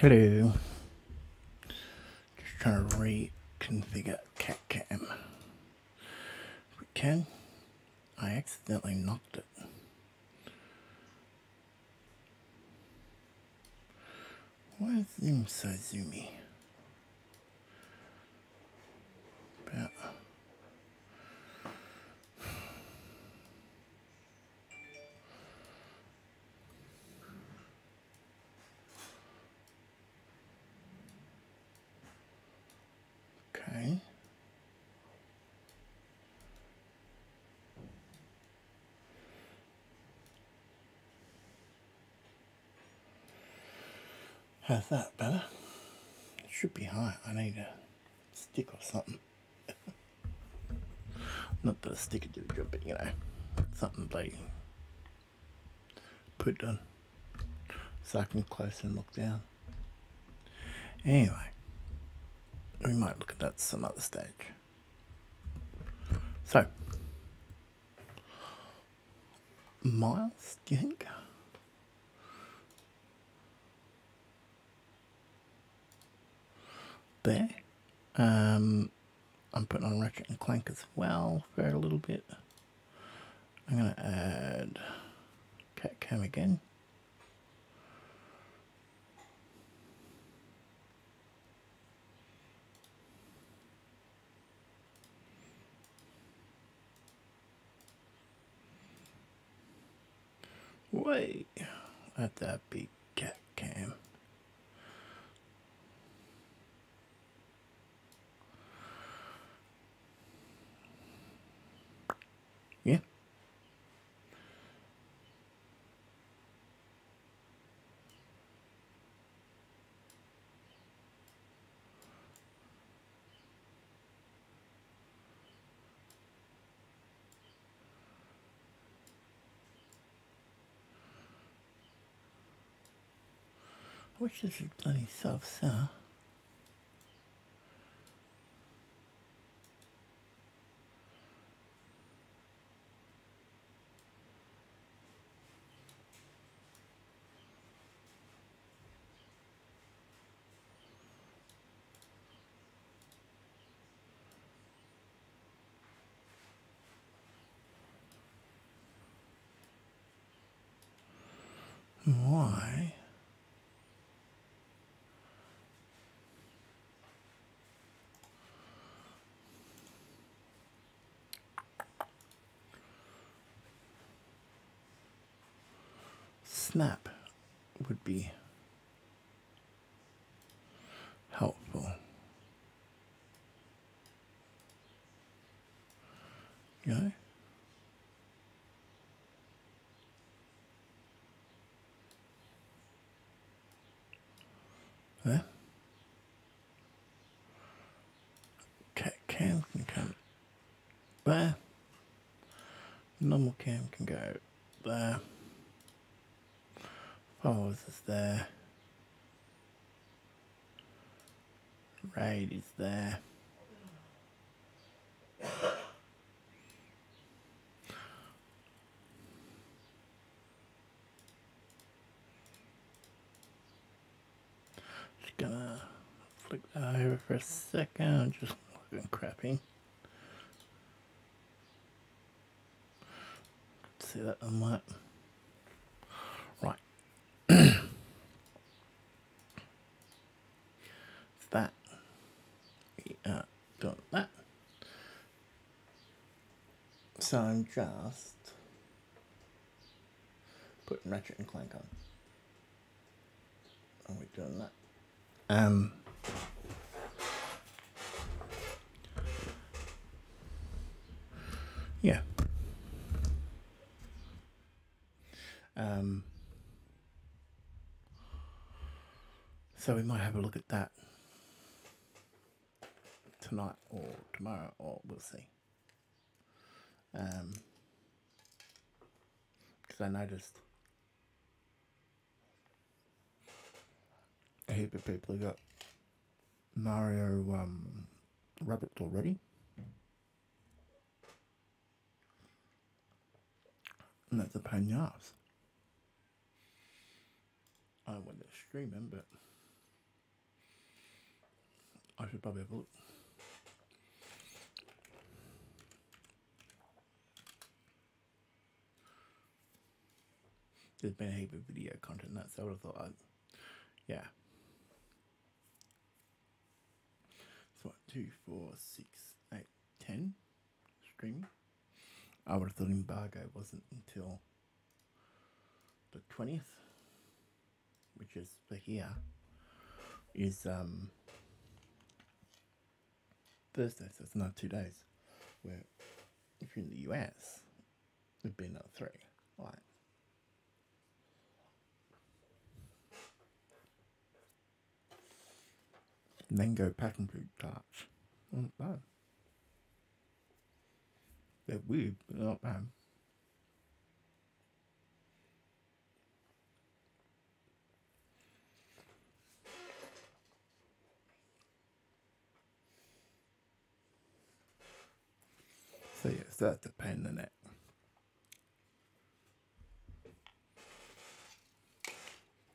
Hello. Just trying to reconfigure cat cam. If we can. I accidentally knocked it. Why is Zoom so zoomy? About Okay. How's that better? It should be high. I need a stick or something. Not that a stick would do the job, but you know, something they put on so I can close and look down. Anyway, we might look at that some other stage. So, Miles, do you think? There. Um, I'm putting on Ratchet and Clank as well for a little bit. I'm going to add Cat Cam again. Wait, let that be cat cam. Yeah. Wish this bloody self center. Why? Snap would be helpful. Know? There. Cam can come there. Normal cam can go there. Followers is there. Raid is there. Just gonna flick that over for a second. Just looking crappy. See that on that. Right. That. We doing that. So I'm just putting Ratchet and Clank on. Are we doing that? Um. Yeah. Um. So we might have a look at that tonight or tomorrow, or we'll see. Um, because I noticed a heap of people who got Mario um, Rabbit already. And that's a pain in the ass. I went to stream but I should probably have a look. There's been a heap of video content that's I thought I'd, yeah. So what, two, four, six, eight, ten streaming. I would have thought embargo wasn't until the twentieth, which is for here, is um Thursday, so it's another two days. Where if you're in the US, it'd be another three. Right. Mango passion fruit tarts. Not bad. They're weird, but not bad. So yeah, so that's a pain in the neck.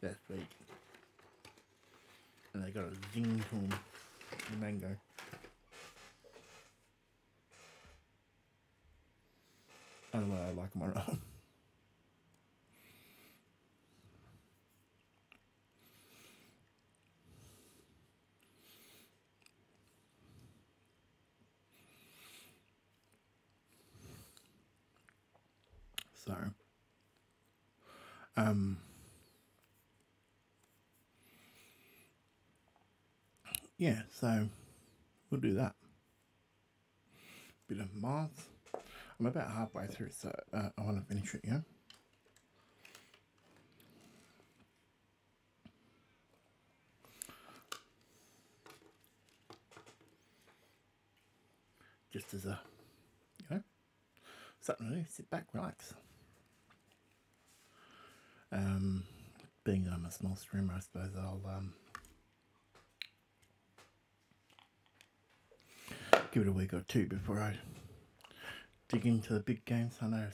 That's sweet. And they got a zing the mango. I don't know whether I like them or not. So, um, yeah, so we'll do that. Bit of moth. I'm about halfway through, so uh, I want to finish it, yeah? Just as a, you know, something to sit back, relax. Um, being that I'm a small streamer, I suppose I'll um, give it a week or two before I dig into the big games. I know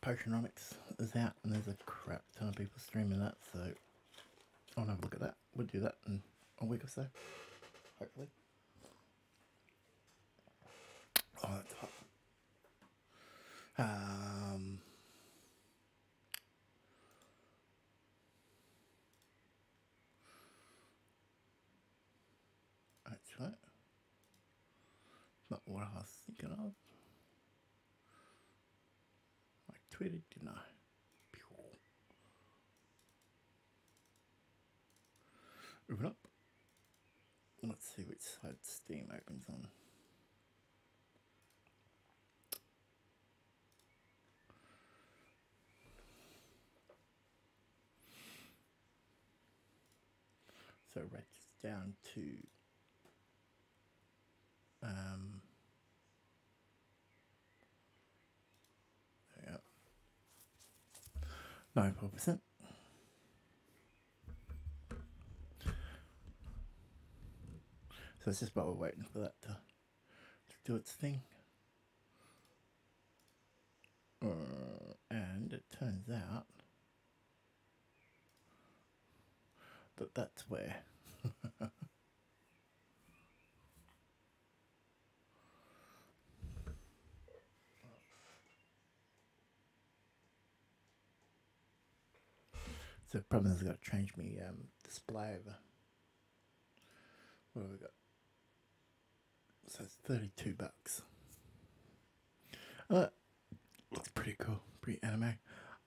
Potionomics is out and there's a crap ton of people streaming that, so I'll have a look at that. We'll do that in a week or so, hopefully. Oh, that's hot. Um, that's right. Not what I was thinking of. I tweeted, didn't I? Open up. Let's see which side Steam opens on. So right down to um, there go. Ninety-four percent. So it's just while we're waiting for that to, to do its thing. Uh, and it turns out that that's where So the problem is got to change me um, display over. What have we got? So it's 32 bucks. Uh, looks pretty cool, pretty anime.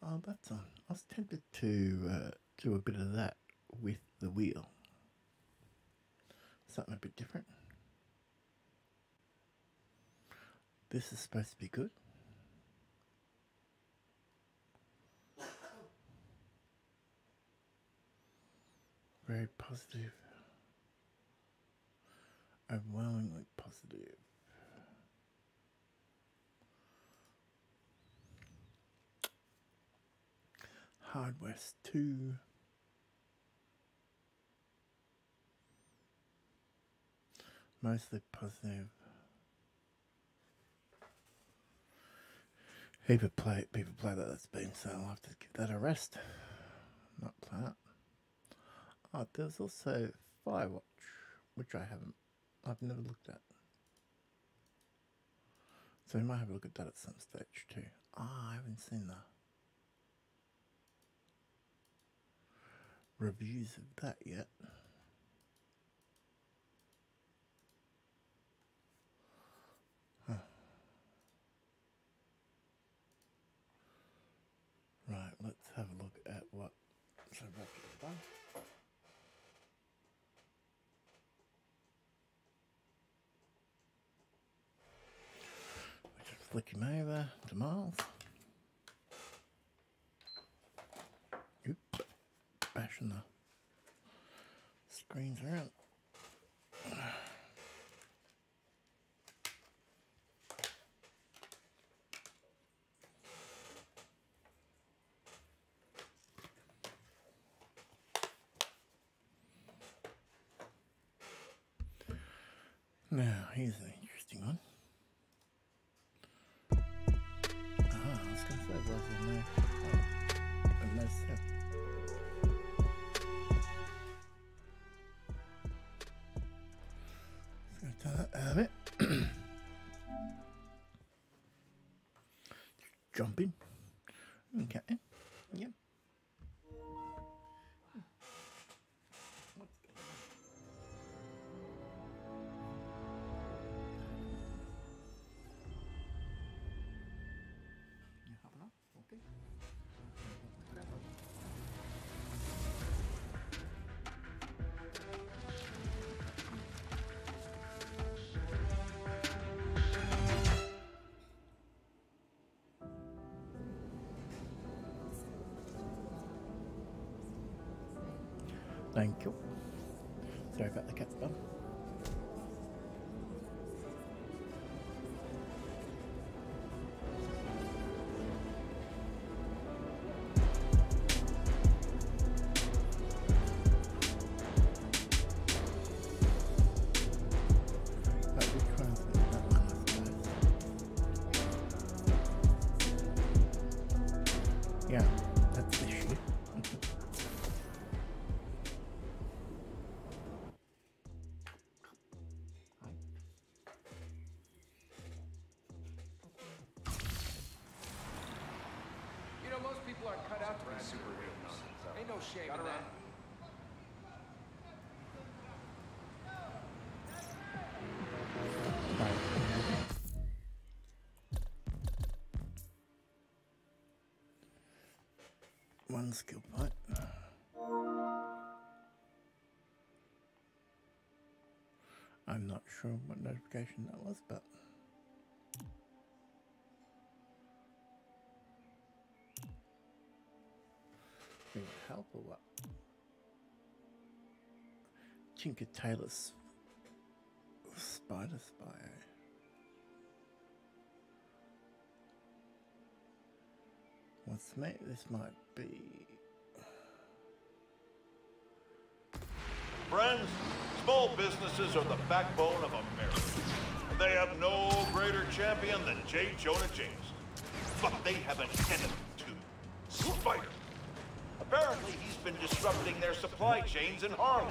Oh, that's on. I was tempted to uh, do a bit of that with the wheel. Something a bit different. This is supposed to be good. Very positive. Overwhelmingly positive. Hard West 2. Mostly positive. Of play, people play that that's been, so I'll have to give that a rest. Not play that. Oh, there's also Firewatch, which I haven't, I've never looked at. So we might have a look at that at some stage too. Ah, I haven't seen the reviews of that yet. Right, let's have a look at what Roger's done. We just flick him over to Miles. Oop, bashing the screens around. Now, here's an Thank you. Sorry about the cat's bum. Shame in that. Right. One skill point. I'm not sure what notification that was, but Tailor's Spider Spy. What's mate? This might be. Friends, small businesses are the backbone of America. And they have no greater champion than J. Jonah James. But they have an enemy too. Spider. Apparently he's been disrupting their supply chains in Harlem.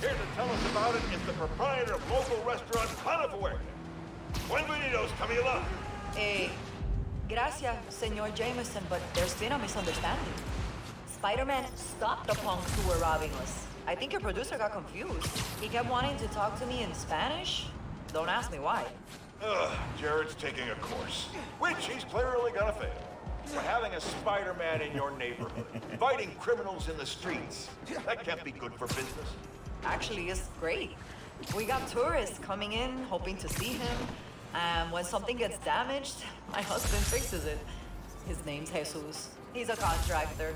Here to tell us about it is the proprietor of local restaurant Panafuerte. Buenvenidos, Camila. Eh, gracias, Senor Jameson, but there's been a misunderstanding. Spider-Man stopped the punks who were robbing us. I think your producer got confused. He kept wanting to talk to me in Spanish. Don't ask me why. Ugh, Jared's taking a course, which he's clearly gonna fail. For having a Spider-Man in your neighborhood, fighting criminals in the streets, that can't be good for business. Actually, it's great. We got tourists coming in, hoping to see him. And when something gets damaged, my husband fixes it. His name's Jesus. He's a contractor.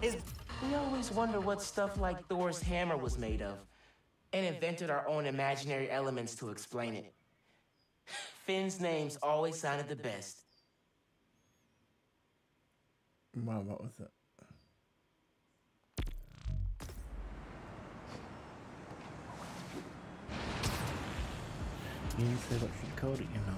His We always wonder what stuff like Thor's hammer was made of, and invented our own imaginary elements to explain it. Phin's names always sounded the best. Wow, what was it? You didn't say what she called it, you know.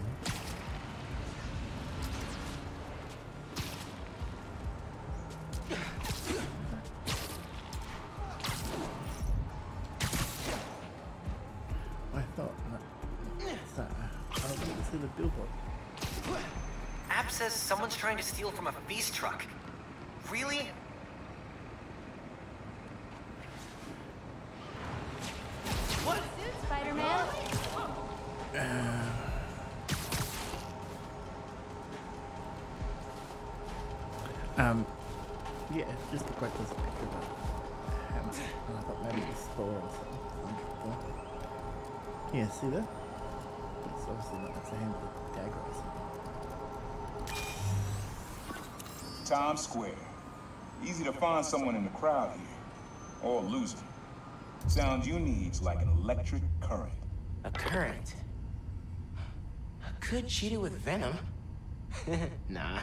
I thought uh, I think it's in the billboard. App says someone's trying to steal from a FEAST truck. Really? Yeah. It's obviously not it's a hand with a dagger or something. Times Square. Easy to find someone in the crowd here. Or lose them. Sound you need's like an electric current. A current. Could cheat it with venom. nah.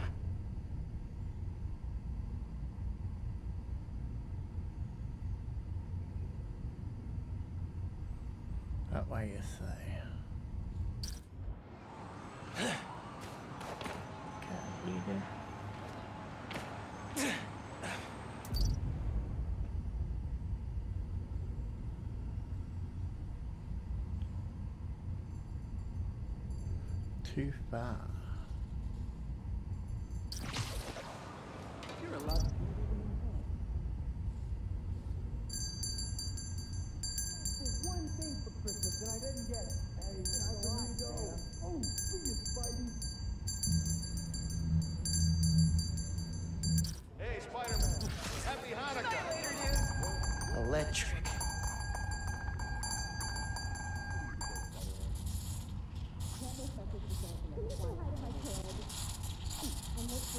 That you say. Can't it. Too far.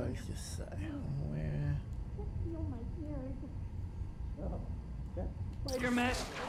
Too close, you say. Where? Spider-Man. Yeah?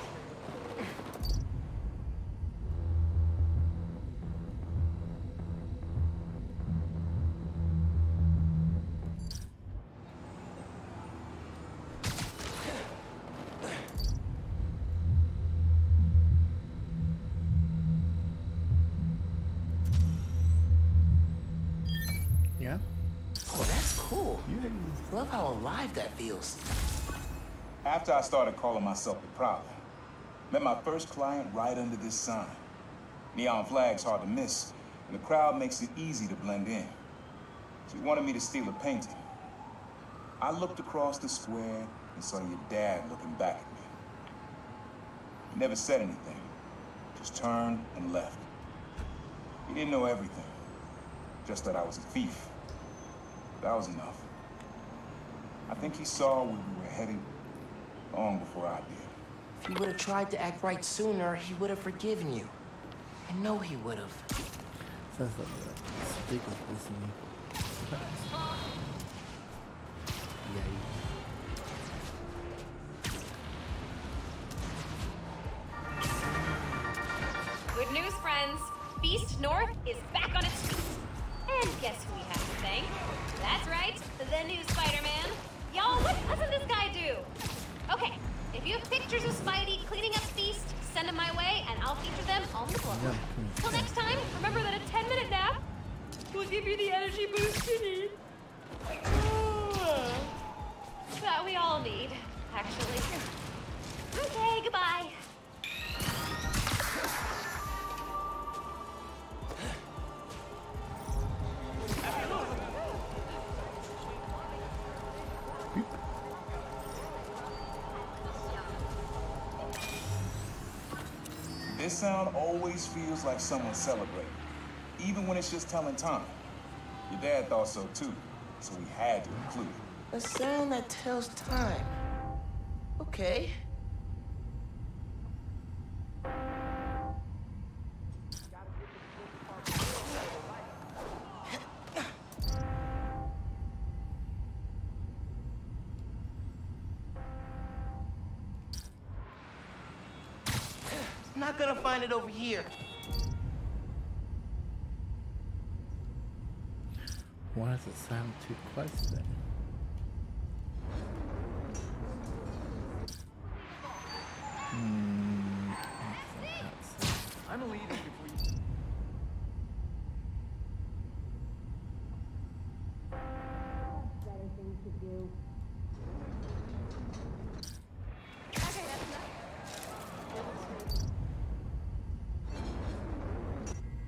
That feels. After I started calling myself the Prowler, met my first client right under this sign. Neon flag's hard to miss, and the crowd makes it easy to blend in. She wanted me to steal a painting. I looked across the square and saw your dad looking back at me. He never said anything, just turned and left. He didn't know everything, just that I was a thief. That was enough. I think he saw where we were headed long before I did. If you would have tried to act right sooner, he would have forgiven you. I know he would have. Sounds like a sticker listening. Yay. Good news, friends. Feast North is back on its feet. And guess who we have to thank? That's right, the new Spider-Man. Y'all, what doesn't this guy do? Okay, if you have pictures of Spidey cleaning up Feast, send them my way, and I'll feature them on the blog. Yeah, Till next time, remember that a 10-minute nap will give you the energy boost you need. That we all need, actually. Okay, goodbye. Sound always feels like someone celebrating, even when it's just telling time. Your dad thought so too, so we had to include it. A sound that tells time. Okay. Too close then? I'm leaving before you...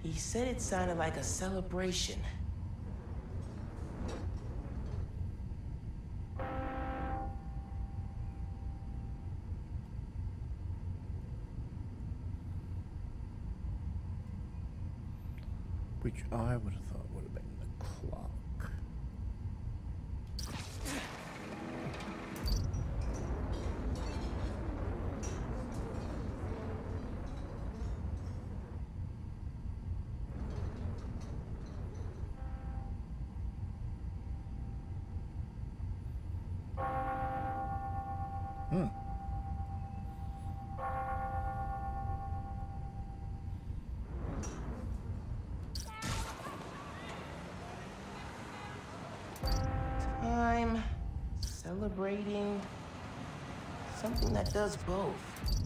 He said it sounded like a celebration. Hmm. Time, celebrating, something that does both.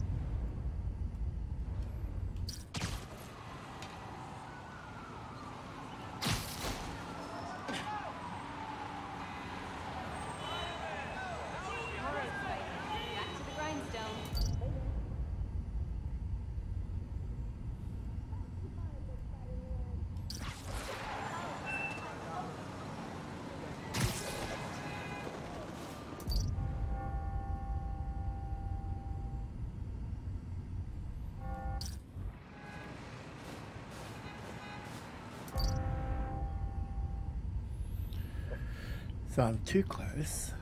I'm too close.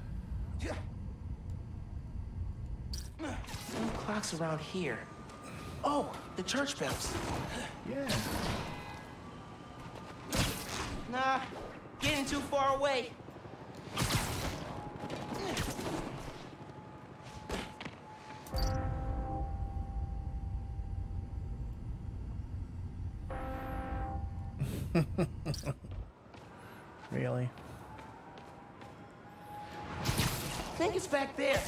No clocks around here. Oh, the church bells. Yeah. Nah, getting too far away. Really? Think it's back there.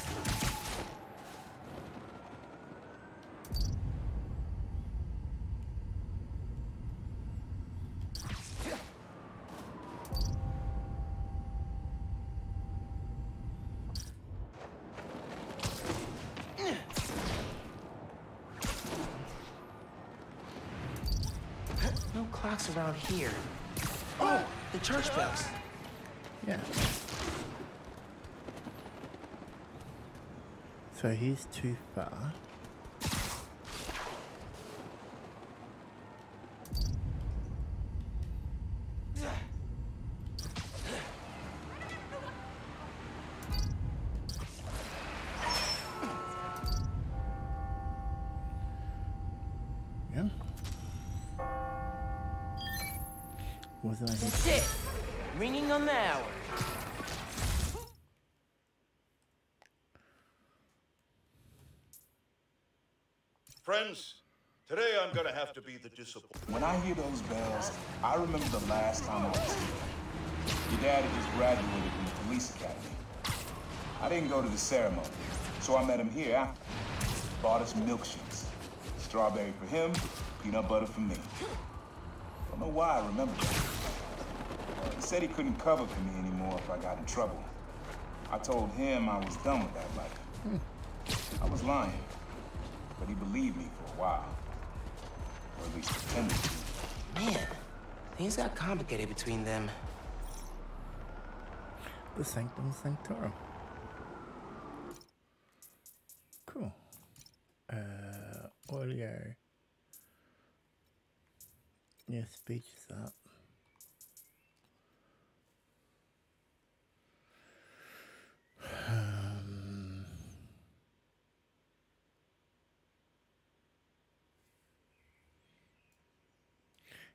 No clocks around here. Oh, the church bells. Yeah. So he's too far. Friends, today I'm gonna have to be the disappointment. When I hear those bells, I remember the last time I was here. Your daddy just graduated from the police academy. I didn't go to the ceremony, so I met him here after. Bought us milkshakes. Strawberry for him, peanut butter for me. Don't know why I remember that. He said he couldn't cover for me anymore if I got in trouble. I told him I was done with that life. I was lying, but he believed me for a while. Or at least pretended to. Man, things got complicated between them. The Sanctum Sanctorum. Cool. Uh, audio. Your speech is up.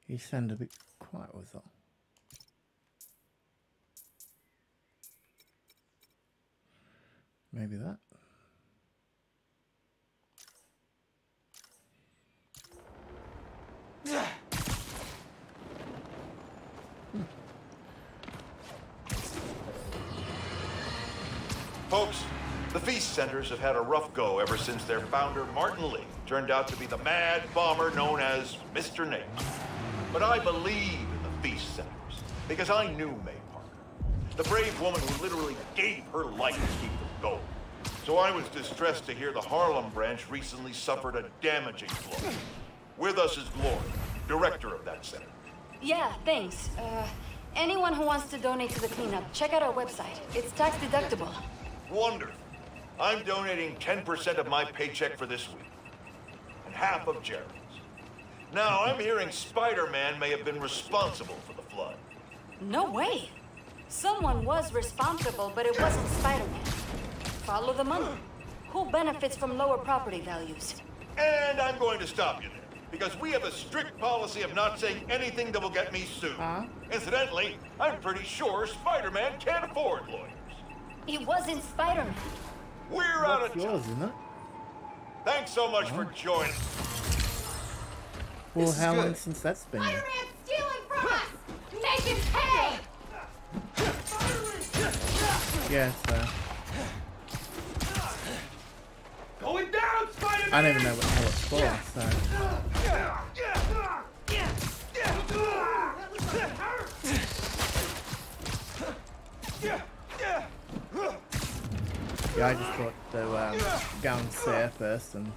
You sound a bit quiet, with that? Maybe that. Folks, the Feast Centers have had a rough go ever since their founder, Martin Li, turned out to be the mad bomber known as Mr. Nate. But I believe in the Feast Centers because I knew May Parker, the brave woman who literally gave her life to keep them going. So I was distressed to hear the Harlem branch recently suffered a damaging blow. With us is Gloria, director of that center. Yeah, thanks. Uh, anyone who wants to donate to the cleanup, check out our website. It's tax deductible. Wonderful. I'm donating 10% of my paycheck for this week, and half of Jeremy's. Now, I'm hearing Spider-Man may have been responsible for the flood. No way. Someone was responsible, but it wasn't Spider-Man. Follow the money. Who benefits from lower property values? And I'm going to stop you there, because we have a strict policy of not saying anything that will get me sued. Incidentally, I'm pretty sure Spider-Man can't afford lawyers. It wasn't Spider-Man. We're out That's of time. yours, isn't it? Thanks so much for joining. Well, This is how long good. since that's been? there? Spider-Man's stealing from us! Make him pay! Yeah, so Going down, Spider-Man! I don't even know what how it's for. So yeah, I just thought to um, go and see her first and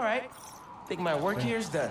All right. Think my work here is done.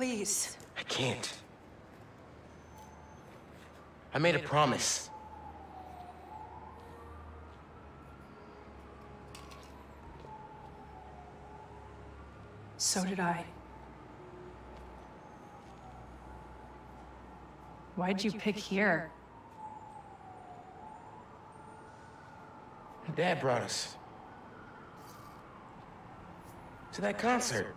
Please. I can't. I made a promise. So did I. Why'd you pick here? Dad brought us. To that concert.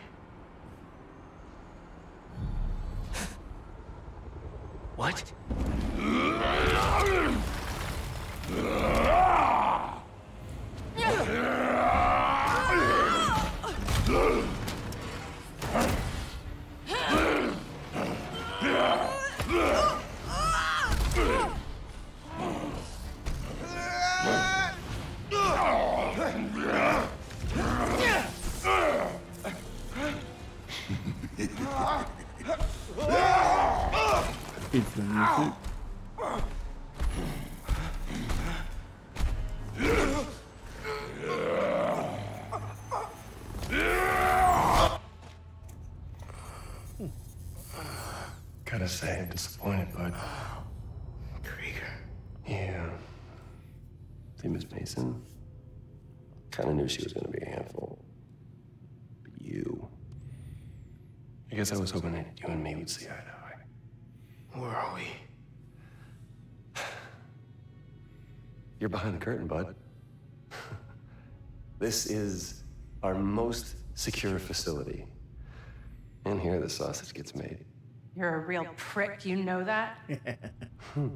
What? The music. Gotta say, I'm disappointed, bud. Krieger. Yeah. See, Miss Mason? Kinda knew she was gonna be a handful. But you. I guess I was hoping that you and me would see eye to eye. Where are we? You're behind the curtain, bud. this is our most secure facility. And here the sausage gets made. You're a real prick, you know that? Hmm.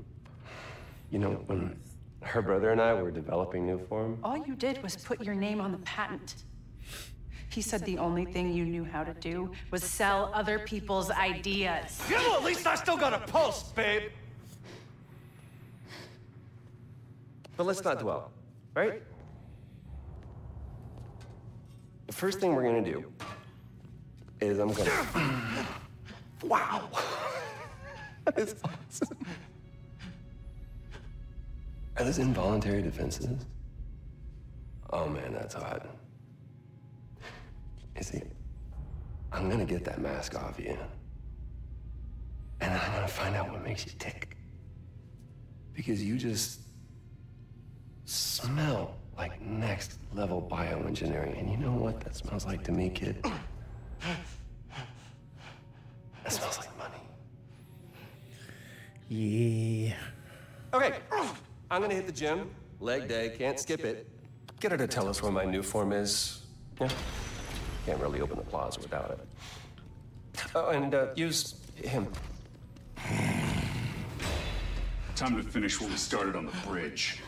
You know, when her brother and I were developing Nuform, All you did was put your name on the patent. He said the only thing you knew how to do was sell other people's ideas. Yeah, well, at least I still got a pulse, babe. But let's not dwell, right? The first thing we're gonna do is I'm gonna. wow! that is awesome. Are those involuntary defenses? Oh man, that's hot. You see, I'm gonna get that mask off you. And I'm gonna find out what makes you tick. Because you just smell like next level bioengineering. And you know what that smells like to me, kid? That smells like money. Yeah. Okay, I'm gonna hit the gym. Leg day, can't skip it. Get her to tell us where my Nuform is. Yeah. Can't really open the plaza without it. Oh, and uh, use him. Time to finish what we started on the bridge.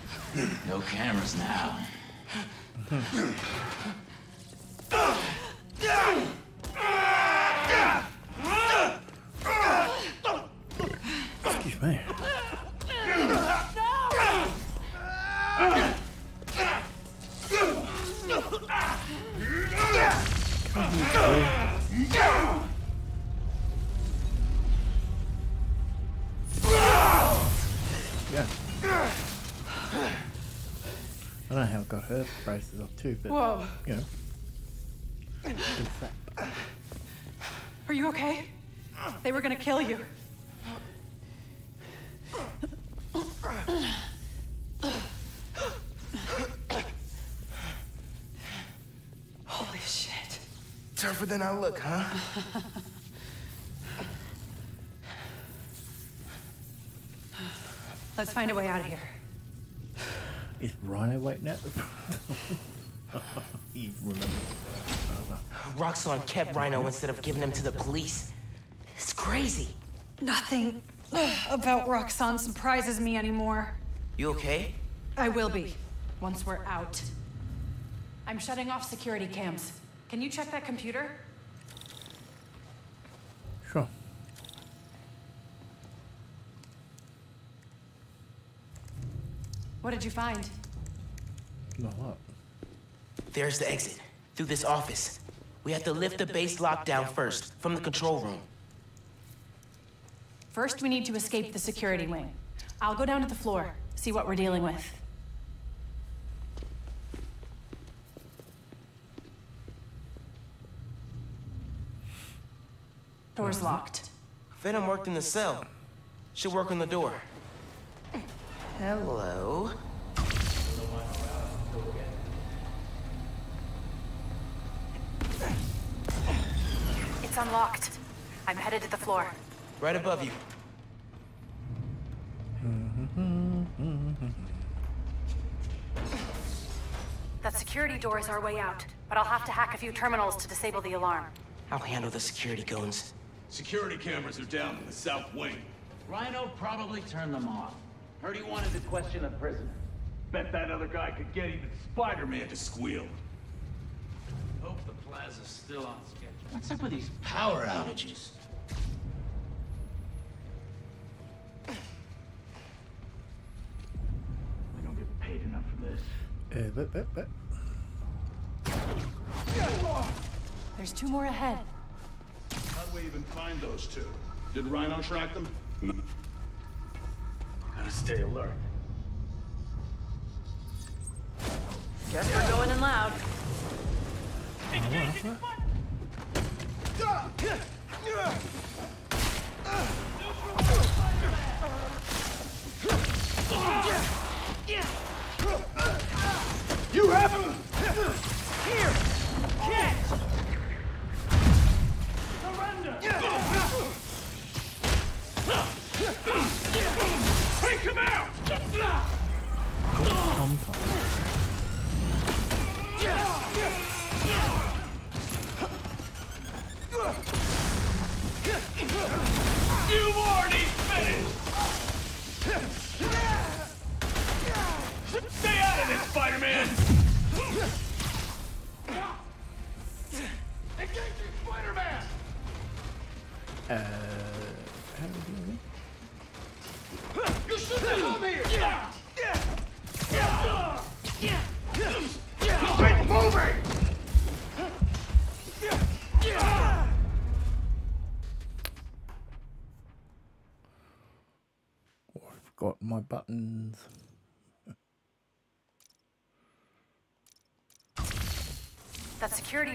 No cameras now. too, but Whoa. you know. Are you okay? They were gonna kill you. Holy shit. Tougher than I look, huh? Let's find a way out of here. Is Rhino waiting out the front? He remembers. Roxxon kept Rhino instead of giving him to the police. It's crazy. Nothing about Roxxon surprises me anymore. You okay? I will be, once we're out. I'm shutting off security cams. Can you check that computer? Sure. What did you find? Not what? There's the exit. Through this office. We have to lift the base lockdown first, from the control room. First, we need to escape the security wing. I'll go down to the floor, see what we're dealing with. Door's locked. Venom worked in the cell. Should work on the door. Hello. It's unlocked. I'm headed to the floor. Right above you. That security door is our way out, but I'll have to hack a few terminals to disable the alarm. I'll handle the security goons. Security cameras are down in the south wing. Rhino probably turned them off. Heard he wanted to question a prisoner. Bet that other guy could get even Spider-Man to squeal. Hope the plaza's still on schedule. What's up with these power outages? We don't get paid enough for this. Uh, but, but, but. There's two more ahead. How'd we even find those two? Did Rhino track them? No. Gotta stay alert. Guess we're going in loud. You have him!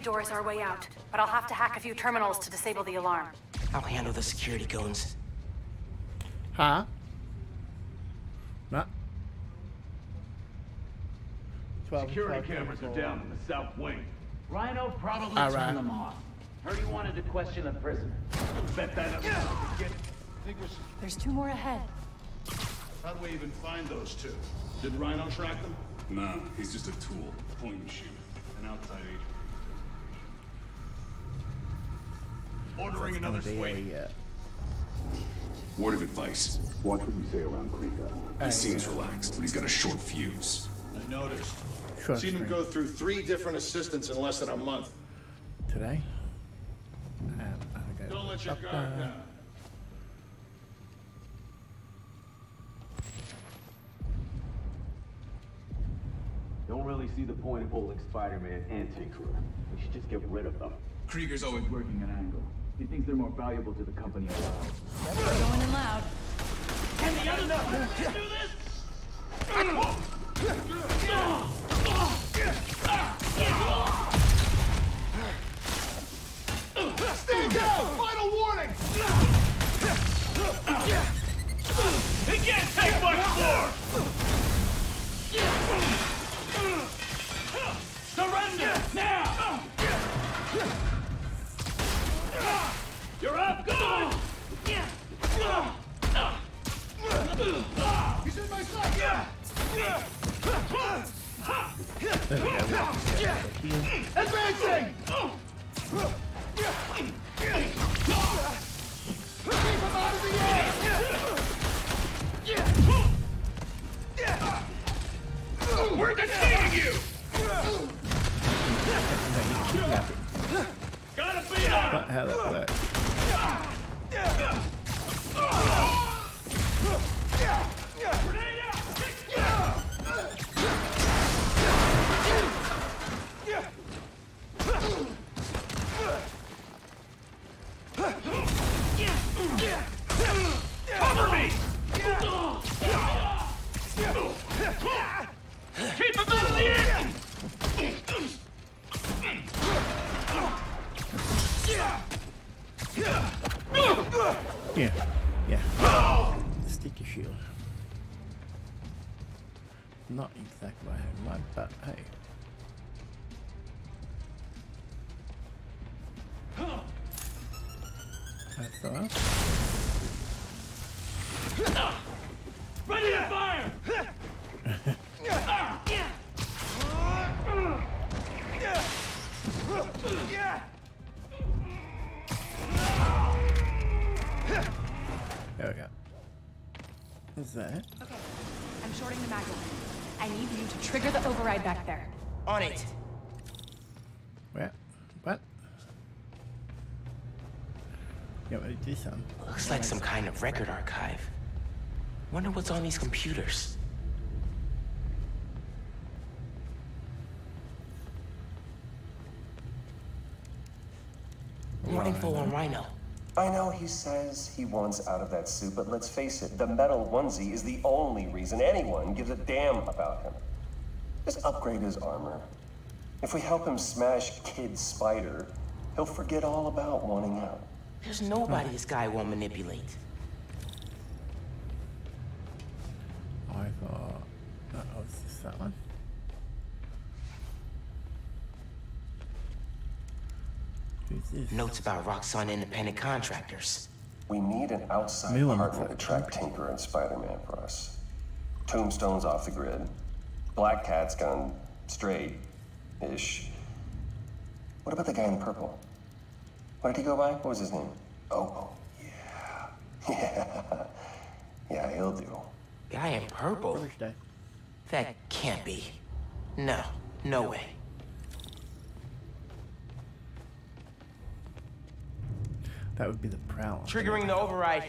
Door is our way out, but I'll have to hack a few terminals to disable the alarm. I'll handle the security goons. Huh? No. Security cameras are down in the south wing. Rhino probably All turned right. them off. Heard he wanted to question the prisoner. Bet that up. Get... Think we should... There's two more ahead. How do we even find those two? Did Rhino track them? Nah, he's just a tool. Point machine. An outside agent. Ordering another swing. a, uh, Word of advice. Watch what you say around Krieger. He seems relaxed, but he's got a short fuse. I noticed. Short Seen him go through three different assistants in less than a month. today. Um, I'll Don't let your up guard down. Don't really see the point of holding Spider-Man and Tinkerer. We should just get rid of them. Krieger's always working an angle. He thinks they're more valuable to the company as well. Guess we're going in loud. Can the other do this? Stand down! Final warning! He can't take much more! Advancing! Keep him out of the air! We're detaining you! Gotta be! Not how that works. That? Okay, I'm shorting the mag. I need you to trigger the override back there. On it. Where? What? Yeah, what did you do some? Looks like some kind of record archive. Wonder what's on these computers. More info on Rhino. I know he says he wants out of that suit, but let's face it, the metal onesie is the only reason anyone gives a damn about him. Just upgrade his armor. If we help him smash Kid Spider, he'll forget all about wanting out. There's nobody this guy won't manipulate. I thought that was just that one. Who's this? Notes about Roxxon independent contractors. We need an outside New one partner to track Tinker and Spider-Man for us. Tombstone's off the grid. Black Cat's gone straight-ish. What about the guy in purple? What did he go by? What was his name? Oh, oh, yeah. Yeah. Yeah, he'll do. Guy in purple? That can't be. No, no way. That would be the Prowler. Triggering the override.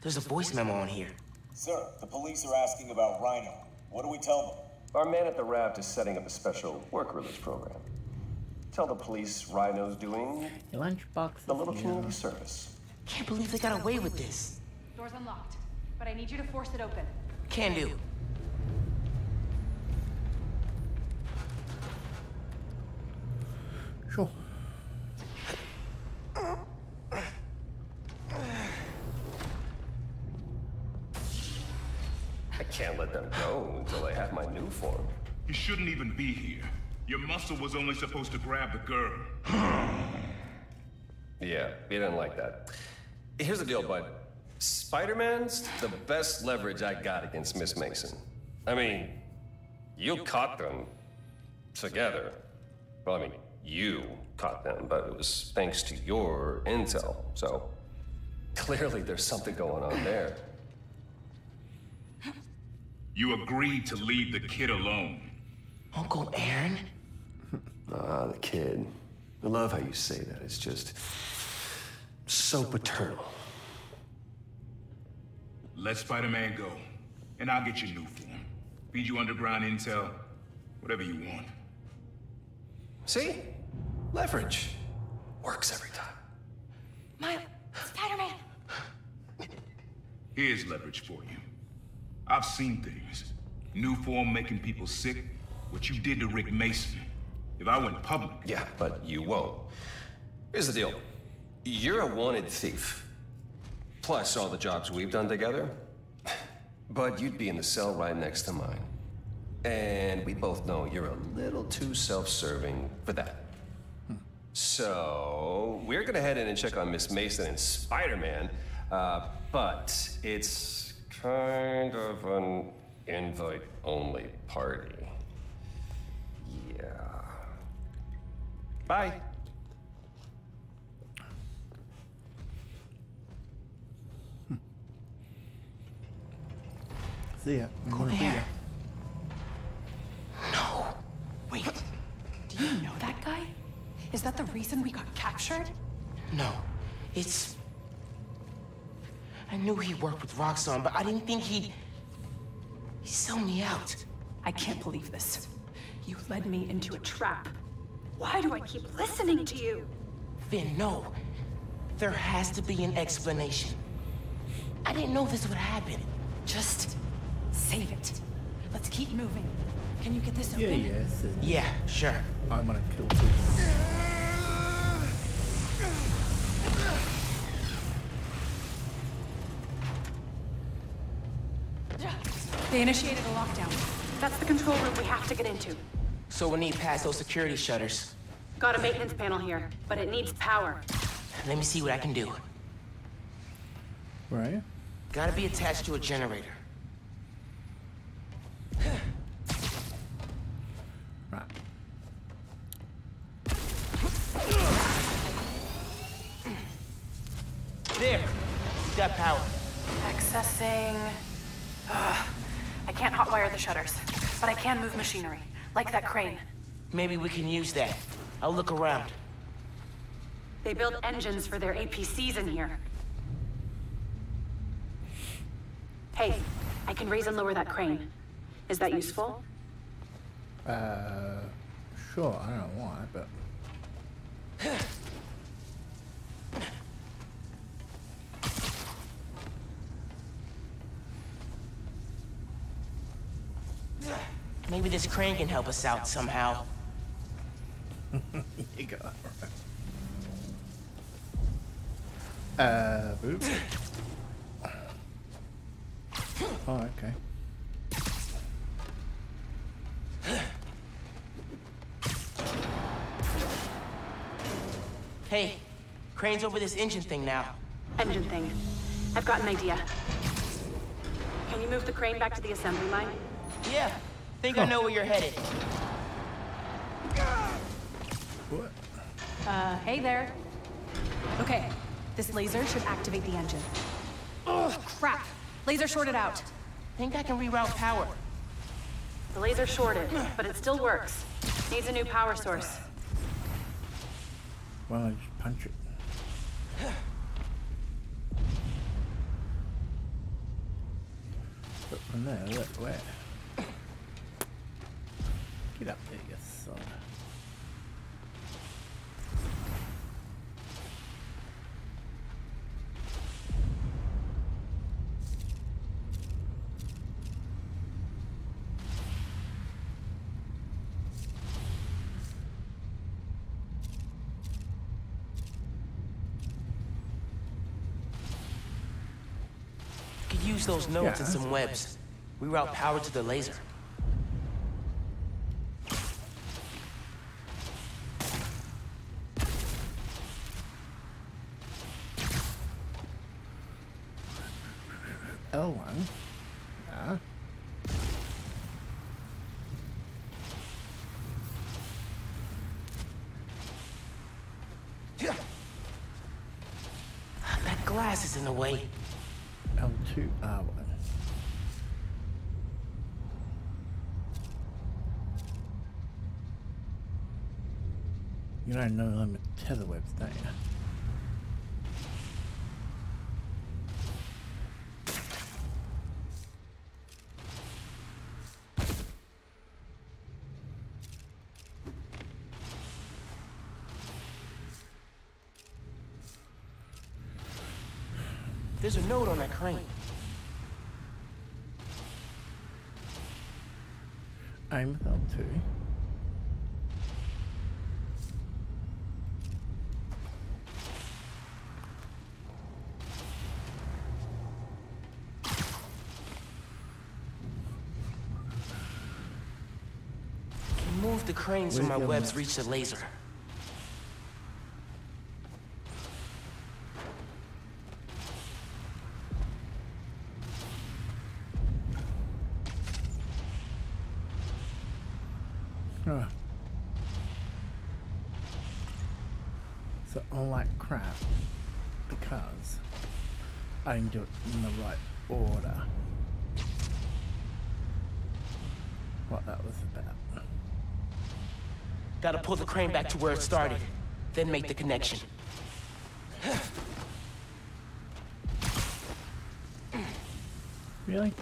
There's a voice memo on here. Sir, the police are asking about Rhino. What do we tell them? Our man at the raft is setting up a special work release program. Tell the police Rhino's doing Your lunchbox. The little community here. service. Can't believe they got away with this. Door's unlocked, but I need you to force it open. Can do. Have my Nuform. You shouldn't even be here. Your muscle was only supposed to grab the girl. Yeah, he didn't like that. Here's the deal, bud. Spider-Man's the best leverage I got against Miss Mason. I mean, you caught them together. Well, I mean, you caught them, but it was thanks to your intel. So clearly there's something going on there. You agreed to leave the kid alone. Uncle Aaron? Ah, the kid. I love how you say that. It's just so paternal. Let Spider-Man go, and I'll get you Nuform. Feed you underground intel, whatever you want. See? Leverage. Works every time. My Spider-Man! Here's leverage for you. I've seen things. Nuform making people sick. What you did to Rick Mason. If I went public, Yeah, but you won't. Here's the deal. You're a wanted thief. Plus all the jobs we've done together. But you'd be in the cell right next to mine. And we both know you're a little too self-serving for that. So, we're gonna head in and check on Miss Mason and Spider-Man, uh, but it's kind of an invite-only party. Yeah. Bye. See ya. I'm Go gonna be there. ya. No. Wait. Do you know that guy? Is that the reason we got captured? No. It's. I knew he worked with Roxxon, but I didn't think he'd. He'd sell me out. I can't believe this. You led me into a trap. Why do I keep listening to you? Phin, no. There has to be an explanation. I didn't know this would happen. Just save it. Let's keep moving. Can you get this open? yes. and Yeah, sure. I'm gonna kill this. They initiated a lockdown. That's the control room we have to get into. So we need past those security shutters. Got a maintenance panel here, but it needs power. Let me see what I can do. Where are you? Gotta be attached to a generator. Right. There! Got power. Accessing. Ugh. I can't hotwire the shutters, but I can move machinery, like that crane. Maybe we can use that. I'll look around. They built engines for their APCs in here. Hey, I can raise and lower that crane. Is that useful? Uh, sure. I don't know why, but Maybe this crane can help us out somehow. you got that. Uh, boop. Oh, okay. Hey, crane's over this engine thing now. Engine thing. I've got an idea. Can you move the crane back to the assembly line? Yeah, think I know where you're headed. What? Uh, hey there. Okay, this laser should activate the engine. Oh, crap! Laser shorted out. Think I can reroute power. The laser shorted, but it still works. Needs a new power source. Why don't I just punch it? But from there, look where? Get up there, you son. Could use those nodes and some webs. Reroute power to the laser. L1. Yeah. Ah, that glass is in the way. L2, R1. You don't know limit tether webs, don't you? There's a node on that crane. I'm with L2. Can move the crane so Where's my webs reach the laser. Crane back to where it started, then make the connection. Really?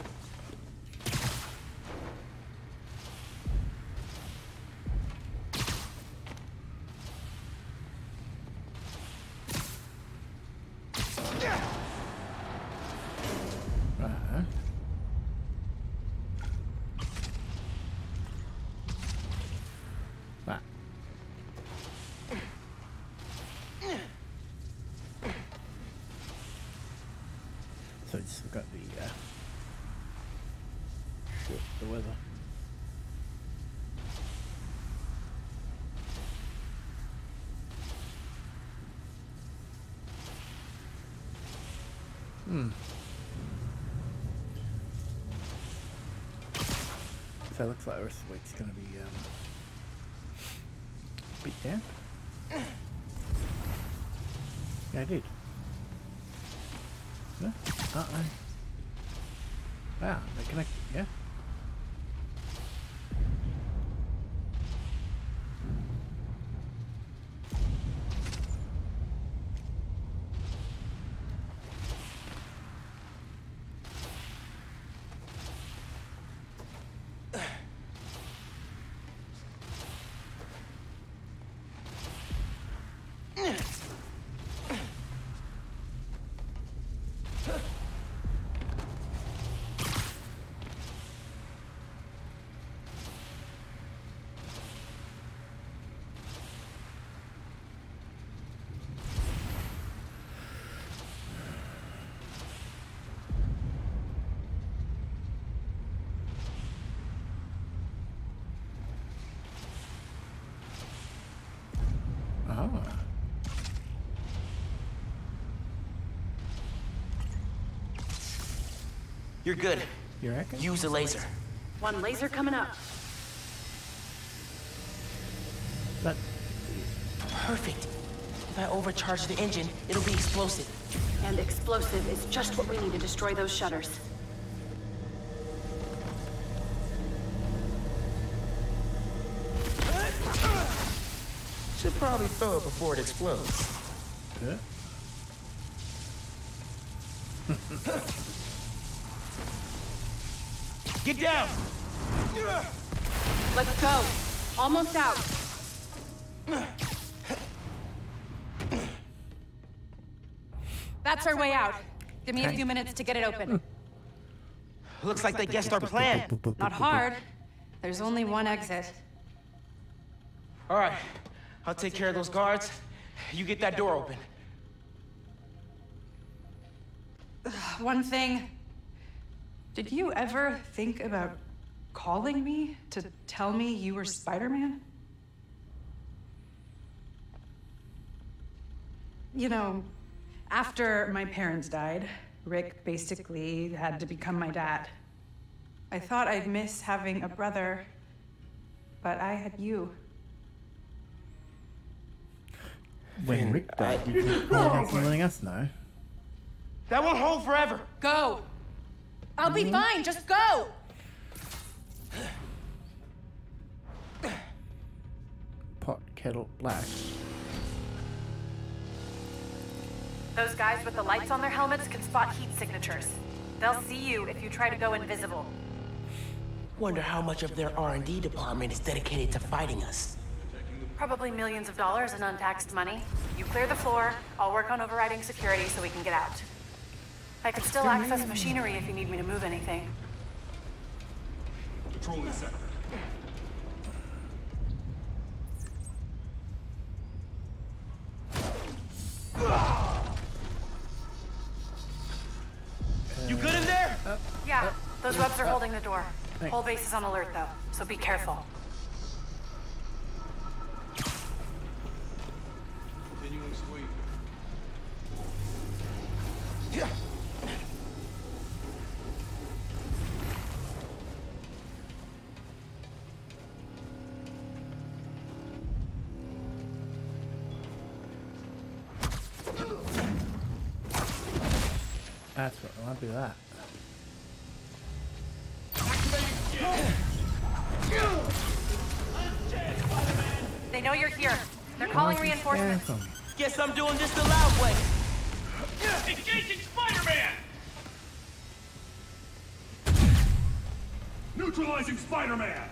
The week's gonna be um, a bit damp. Yeah, I did. No? Uh-oh. Wow, they connect. yeah? You're good. You reckon? Use a laser. One laser coming up. But Perfect. If I overcharge the engine, it'll be explosive. And explosive is just what we need to destroy those shutters. Should probably throw it before it explodes. Yeah. Get down! Let's go. Almost out. That's our way out. Give me a few minutes to get it open. Looks like they guessed our plan. Not hard. There's only one exit. All right, I'll take care of those guards. You get that door open. One thing. Did you ever think about calling me to tell me you were Spider-Man? You know, after my parents died, Rick basically had to become my dad. I thought I'd miss having a brother, but I had you. when Rick died, you didn't plan on letting us know. That won't hold forever. Go! I'll be fine, just go! Pot, kettle, black. Those guys with the lights on their helmets can spot heat signatures. They'll see you if you try to go invisible. Wonder how much of their R&D department is dedicated to fighting us. Probably millions of dollars in untaxed money. You clear the floor, I'll work on overriding security so we can get out. I can still access machinery if you need me to move anything. Patrol this sector. You good in there? Yeah, those webs are holding the door. Whole base is on alert though, so be careful. Continuing sweep. That's I'm doing this the loud way. Engaging Spider-Man! Neutralizing Spider-Man!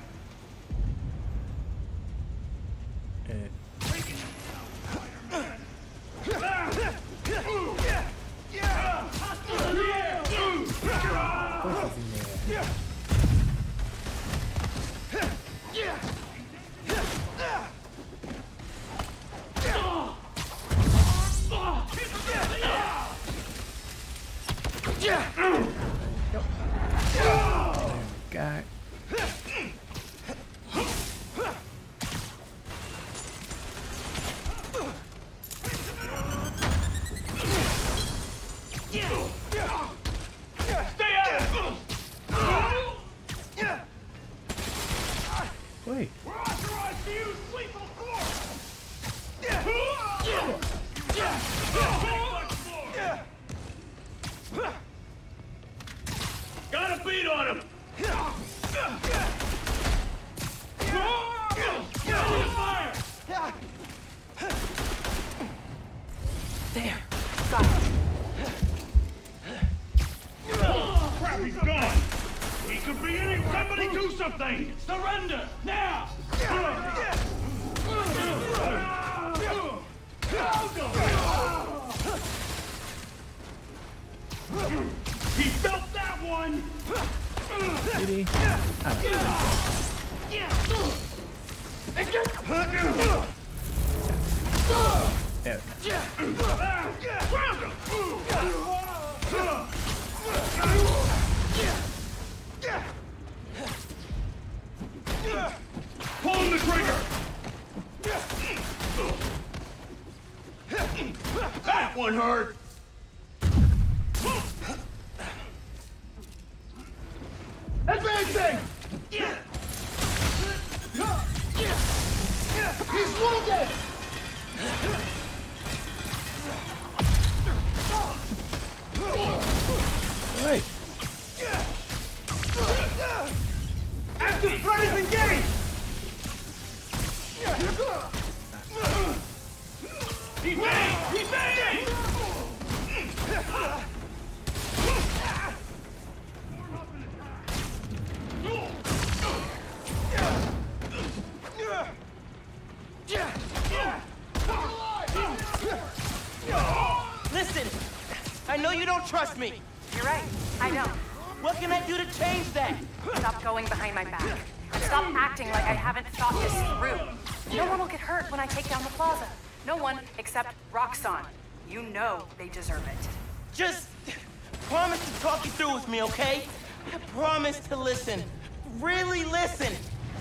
There. Got it. Oh, crap, he's gone! He could be in it! Somebody do something! Surrender! Now!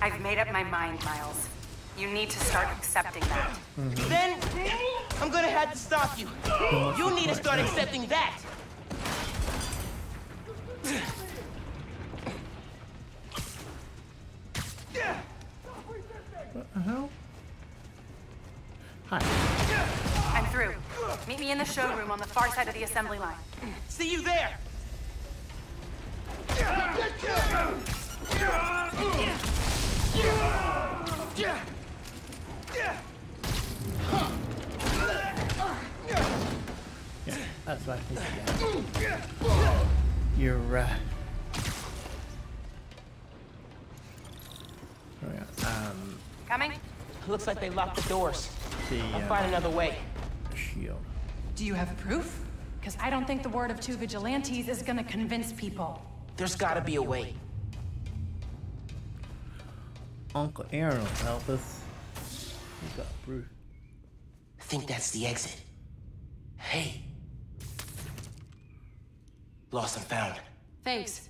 I've made up my mind, Miles. You need to start accepting that. Mm-hmm. Then I'm gonna have to stop you. You need to start accepting that. What the hell? Hi. I'm through. Meet me in the showroom on the far side of the assembly line. See you there. Yeah, that's what I think. Yeah. You're, uh... Oh, yeah. Um, Coming? Looks like they locked the doors. the, I'll uh, find another way. shield. Do you have proof? Because I don't think the word of two vigilantes is gonna convince people. There's gotta be a way. Uncle Aaron will help us. He's got proof. I think that's the exit. Hey. Lost and found. Thanks.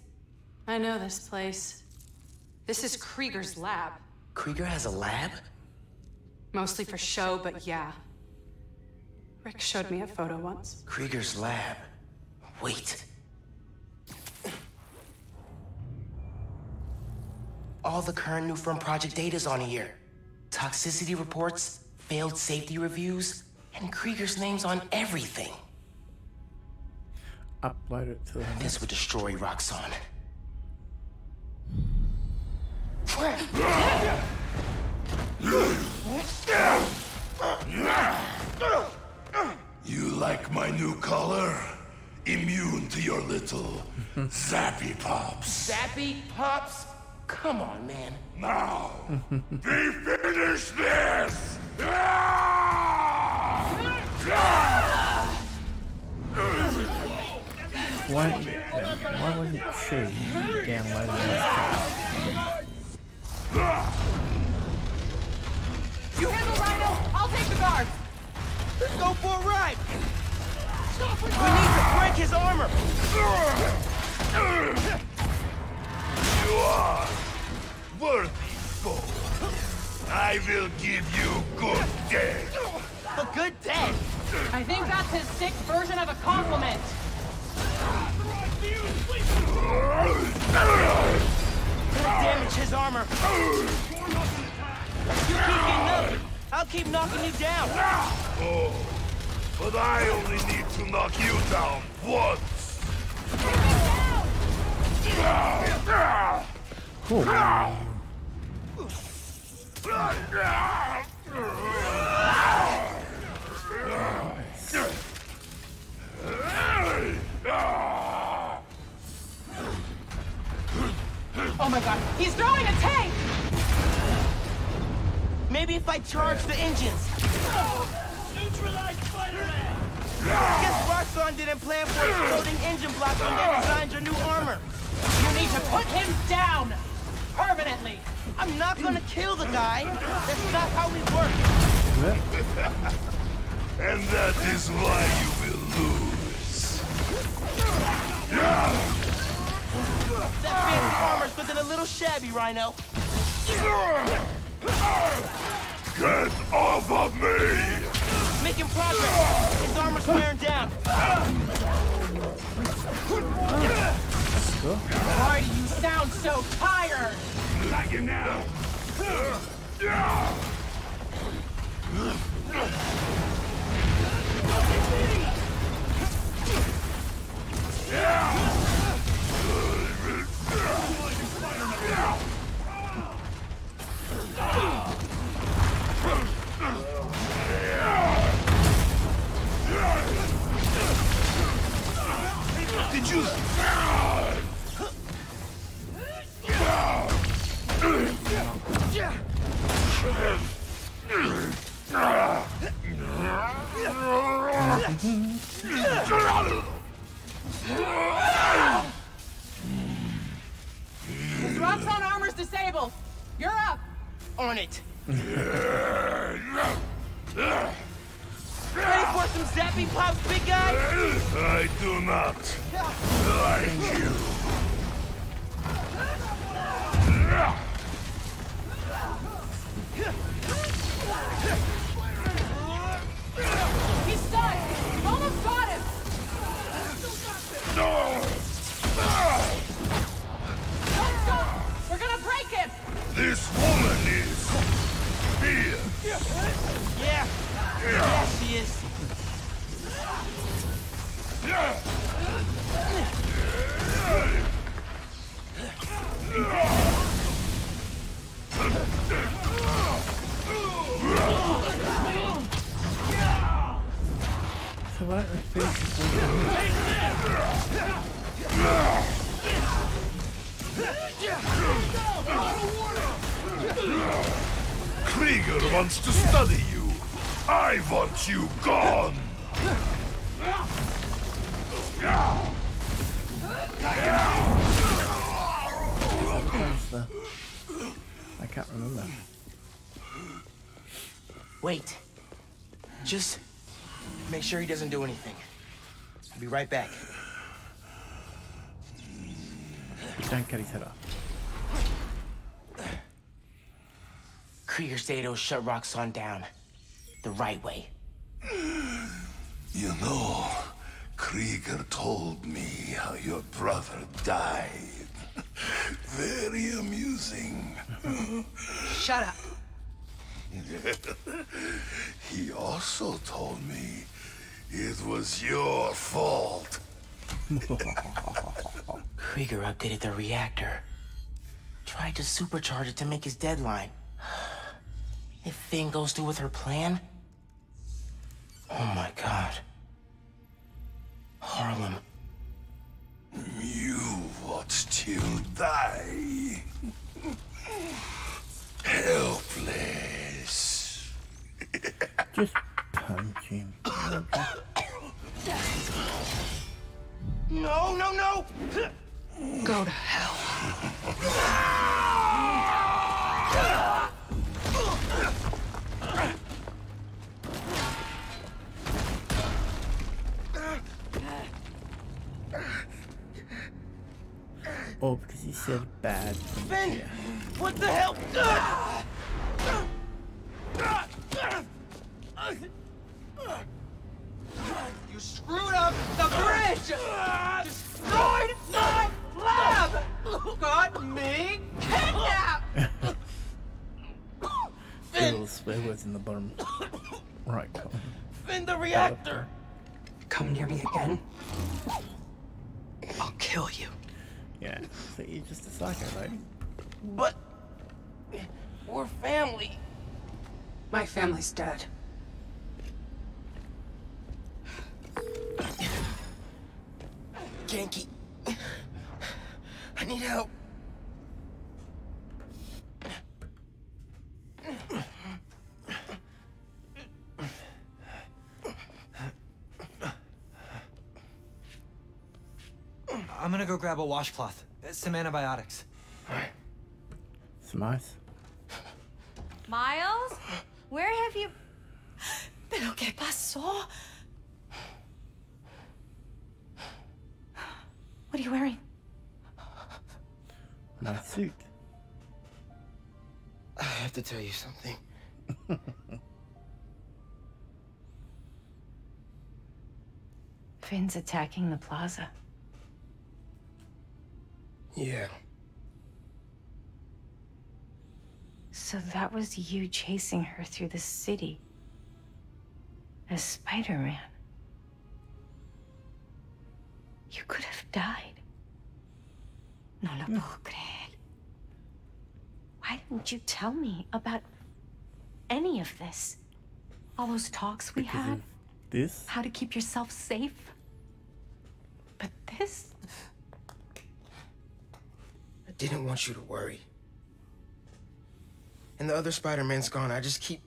I know this place. This is Krieger's lab. Krieger has a lab? Mostly for show, but yeah. Rick showed me a photo once. Krieger's lab. Wait. All the current Nuform project data's on here. Toxicity reports, failed safety reviews, and Krieger's name's on everything. Upload it to the This would destroy Roxxon. You like my new color? Immune to your little zappy pops. Zappy Pops? Come on, man. Now, we finish this! Why, why wasn't she downloading that? You handle Rhino, I'll take the guard. Let's go for a ride. We need to break his armor. You are worthy foe. I will give you good death. A good day. I think that's his sick version of a compliment. Damage his armor. You keep getting up. I'll keep knocking you down. Oh, but I only need to knock you down once. Oh my god, he's throwing a tank! Maybe if I charge the engines. Neutralize Spider-Man! Guess Roxxon didn't plan for exploding engine blocks when they designed your new armor. To put him down! Permanently! I'm not gonna kill the guy. That's not how we work. and that is why you will lose. That fancy armor's looking a little shabby, Rhino. Get off of me! Making progress. His armor's wearing down go. Why do you sound so tired? Like him now. Did you... On it. Ready for some zappy pops, big guy? I do not Krieger wants to study you. I want you gone. Where's the... I can't remember. Wait. Just make sure he doesn't do anything. I'll be right back. Don't cut his head off. Krieger Zato shut Roxxon down. The right way. You know, Krieger told me how your brother died. Very amusing. Shut up. he also told me it was your fault. Krieger updated the reactor. Tried to supercharge it to make his deadline. If Phin goes through with her plan... Oh my god. Harlem. You watched him die. Helpless. Just punch him. No, no, no! Go to hell. Oh, because he said bad things. Phin! Yeah. What the hell? Ah! Ah! Ah! You screwed up the bridge! Destroyed my lab! Got me kidnapped! Little swear words in the bottom right corner. Phin the reactor! Come near me again. I'll kill you. Yeah, so you're just a psycho, lady. But we're family. My family's dead. Ganke. I need help. I'm gonna go grab a washcloth. Some antibiotics. Some ice. Miles? Where have you... ¿Pero qué pasó? What are you wearing? My suit. I have to tell you something. Phin's attacking the plaza. Yeah. So that was you chasing her through the city. As Spider-Man. You could have died. No lo puedo creer. Why didn't you tell me about any of this? All those talks we Because had? This? How to keep yourself safe? But this. I didn't want you to worry. And the other Spider Man's gone. I just keep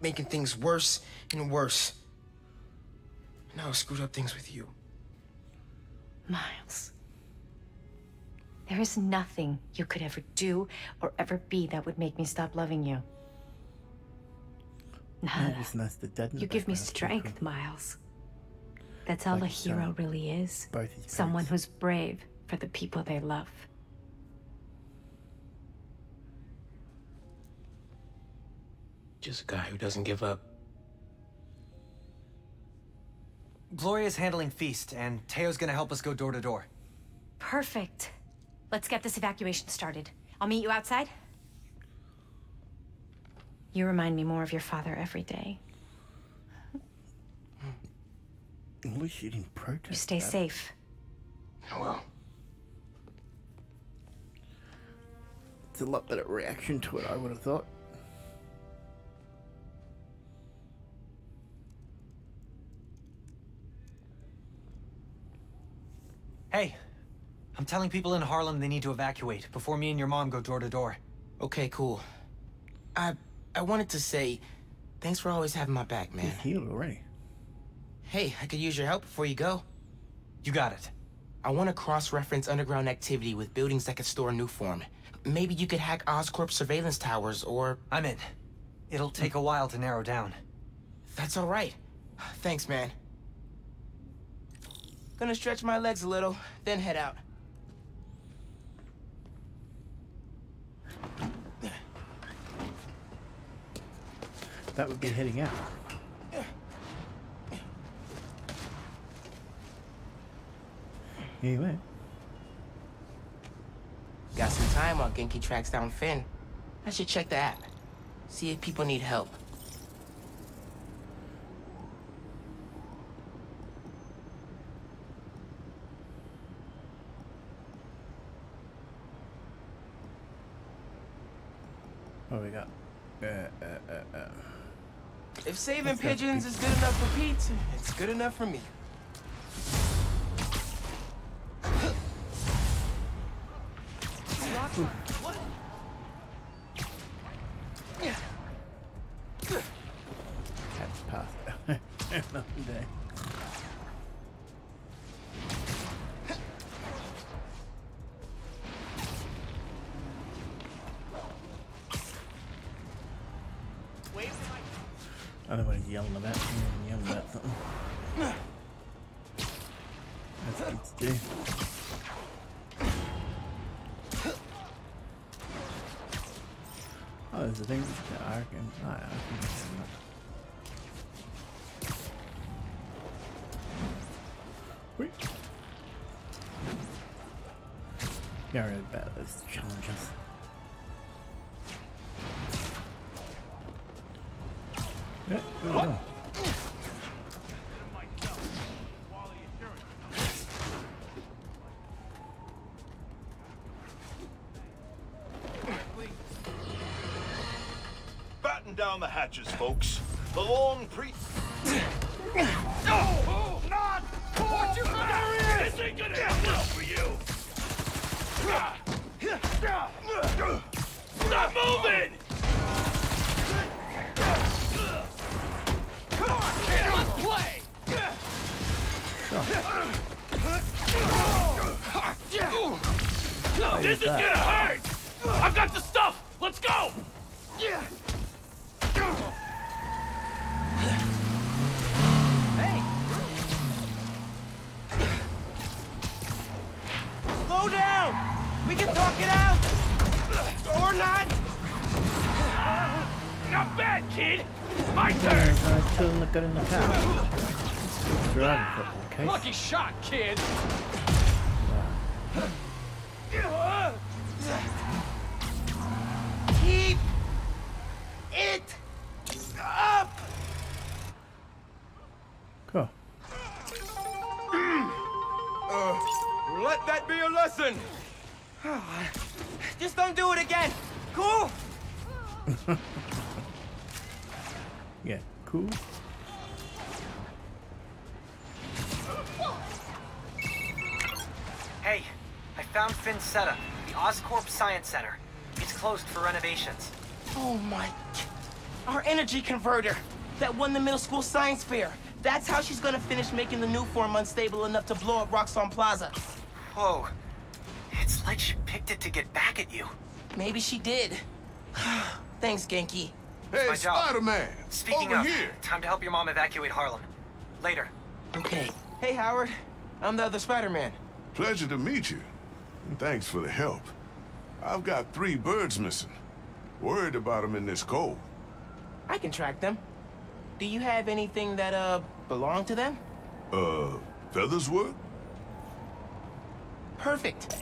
making things worse and worse. Now I screwed up things with you. Miles. There is nothing you could ever do or ever be that would make me stop loving you. Nada. Nice the dead You give me background, too, strength, Miles. That's all Like, a hero um, really is. both his Someone who's brave for the people they love. Just a guy who doesn't give up. Gloria's handling Feast, and Teo's gonna help us go door to door. Perfect. Let's get this evacuation started. I'll meet you outside. You remind me more of your father every day. At least you didn't protest. You stay that. safe. Well, It's a lot better reaction to it, I would have thought. Hey, I'm telling people in Harlem they need to evacuate before me and your mom go door to door. Okay, cool. I I wanted to say, thanks for always having my back, man. He's healed already. Hey, I could use your help before you go. You got it. I want to cross-reference underground activity with buildings that could store Nuform. Maybe you could hack Oscorp surveillance towers, or... I'm in. It'll take a while to narrow down. That's all right. Thanks, man. Gonna stretch my legs a little, then head out. That would be heading out. Here you went. Got some time while Ganke tracks down Phin. I should check the app. See if people need help. What we got? Uh, uh, uh, uh. If saving Let's pigeons is good enough for Pete, it's good enough for me. Down the hatches, folks. The long pre... No! Not! What you got? This ain't gonna end well for you! Stop moving! Come on, kid! Let's play! This is gonna hurt! I've got the stuff! Let's go! Talk it out! Or not! Not bad, kid! My Yeah, turn! I still not got in the car. Driving. Lucky shot, kid! Yeah, cool. Hey, I found Phin's setup, the Oscorp Science Center. It's closed for renovations. Oh my... Our energy converter that won the middle school science fair. That's how she's gonna finish making the Nuform unstable enough to blow up Roxxon Plaza. Whoa. It's like she picked it to get back at you. Maybe she did. Thanks, Genki. Hey. Spider-Man, Speaking over of, here. time to help your mom evacuate Harlem. Later. Okay. Hey, Howard. I'm the other Spider-Man. Pleasure to meet you. And thanks for the help. I've got three birds missing. Worried about them in this cold. I can track them. Do you have anything that, uh, belong to them? Uh, feathers work? Perfect.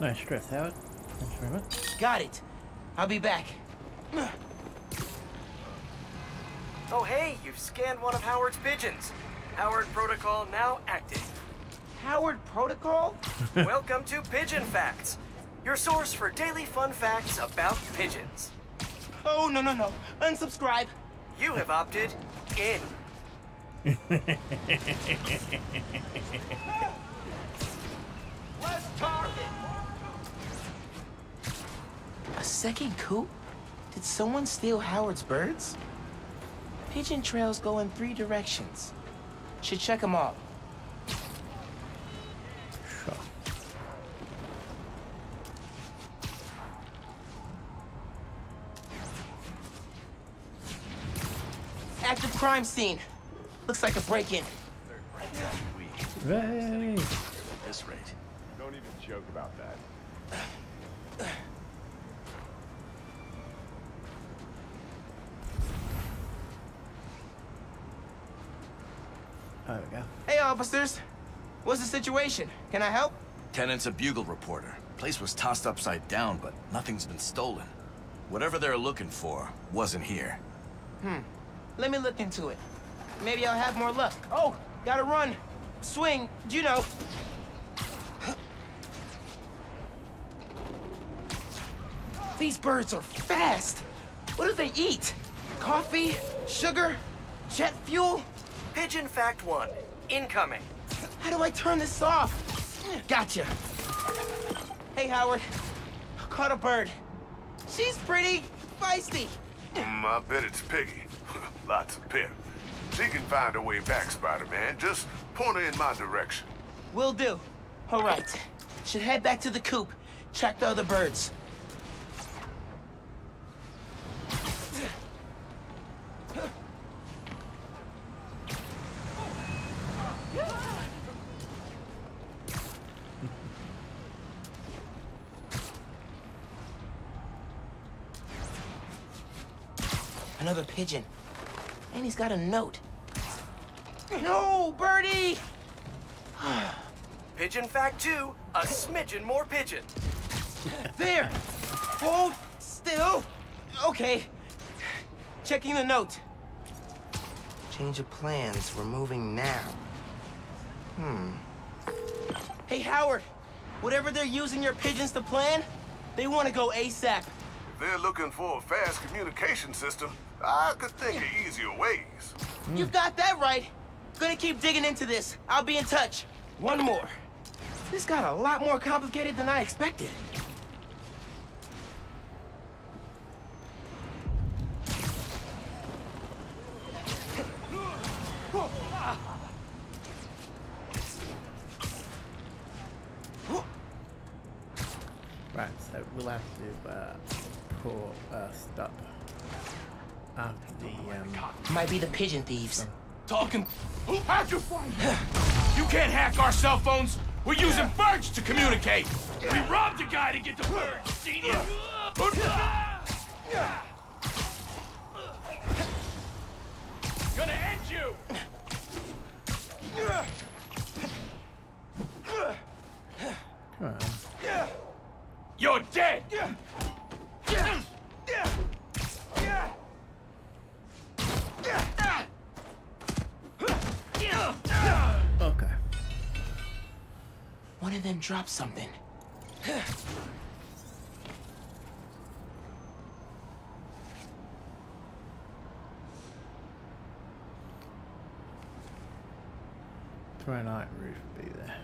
Nice dress, Howard. Thanks very much. Got it. I'll be back. Oh, hey, you've scanned one of Howard's pigeons. Howard Protocol now active. Howard Protocol? Welcome to Pigeon Facts, your source for daily fun facts about pigeons. Oh, no, no, no. Unsubscribe. You have opted in. Let's target. A second coop? Did someone steal Howard's birds? Pigeon trails go in three directions. Should check them all. Sure. Active crime scene. Looks like a break-in. Hey. At this rate. Don't even joke about that. Officers. What's the situation? Can I help? Tenant's a bugle reporter. Place was tossed upside down, but nothing's been stolen. Whatever they're looking for wasn't here. Hmm. Let me look into it. Maybe I'll have more luck. Oh, gotta run. Swing, you know. These birds are fast. What do they eat? Coffee? Sugar? Jet fuel? Pigeon Fact 1. Incoming. How do I turn this off? Gotcha. Hey, Howard. Caught a bird. She's pretty feisty. Mm, I bet it's Piggy. Lots of pep. She can find her way back, Spider-Man. Just point her in my direction. Will do. All right. Should head back to the coop. Check the other birds. Another pigeon. And he's got a note. No, Birdie! Pigeon Fact 2. A smidgen more pigeon. There! Hold still. Okay. Checking the note. Change of plans. We're moving now. Hmm. Hey, Howard. Whatever they're using your pigeons to plan, they want to go ASAP. If they're looking for a fast communication system, I could think of easier ways. You've got that right. Gonna keep digging into this. I'll be in touch. One more. This got a lot more complicated than I expected. Right, so we'll have to uh, pull uh, stop after the um. Might be the pigeon thieves. Talking. Who hacked your phone? You can't hack our cell phones. We're using birds to communicate. We robbed a guy to get the birds. Seen Drop something. Twenty-nine roof be there.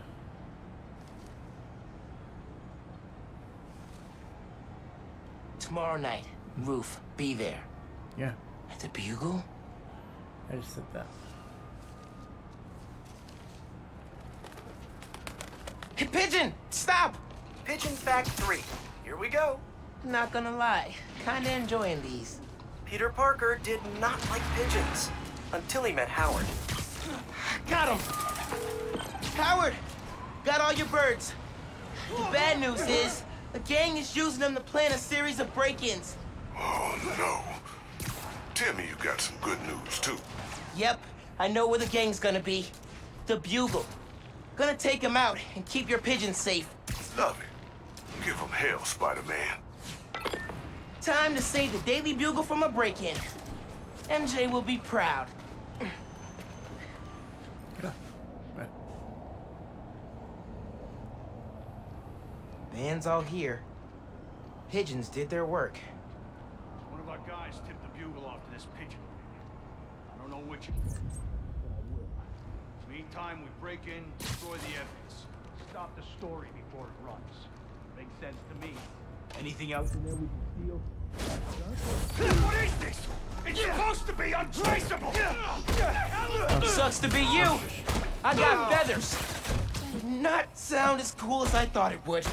Tomorrow night, roof, be there. Yeah. At the Bugle? I just said that. Hey, Pigeon! Stop! Pigeon Fact 3. Here we go. Not gonna lie, kinda enjoying these. Peter Parker did not like pigeons until he met Howard. Got him! Howard! Got all your birds. The bad news is, the gang is using them to plan a series of break-ins. Oh, no. Tell me you got some good news, too. Yep, I know where the gang's gonna be. The Bugle. Gonna take them out and keep your pigeons safe. Love it. Give them hell, Spider-Man. Time to save the Daily Bugle from a break-in. MJ will be proud. Band's all here. Pigeons did their work. One of our guys tipped the bugle off to this pigeon. I don't know which. Meantime, we break in, destroy the evidence. Stop the story before it runs. Makes sense to me. Anything else in there we can steal? What is this? It's supposed to be untraceable! Sucks to be you. I got feathers. Did not sound as cool as I thought it would.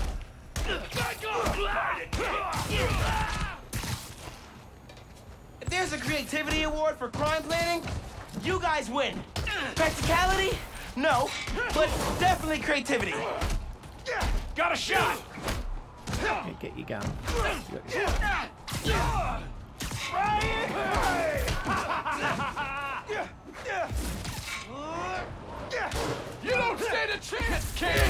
If there's a creativity award for crime planning, you guys win. Practicality? No, but definitely creativity. Got a shot! Yeah, get your gun. You got your- You don't stand a chance, kid!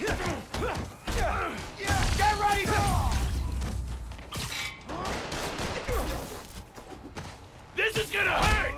Get ready! This is gonna hurt!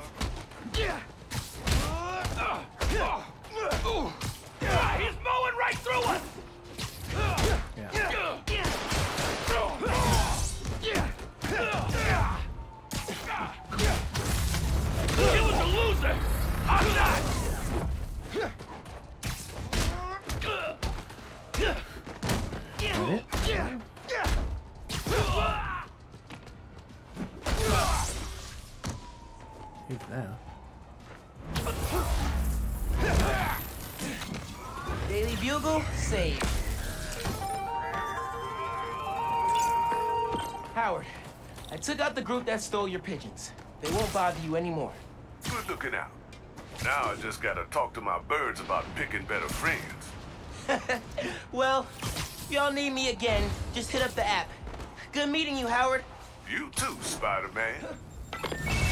There? Daily Bugle, saved. Howard, I took out the group that stole your pigeons. They won't bother you anymore. Good looking out. Now I just gotta talk to my birds about picking better friends. Well, if y'all need me again, just hit up the app. Good meeting you, Howard. You too, Spider-Man.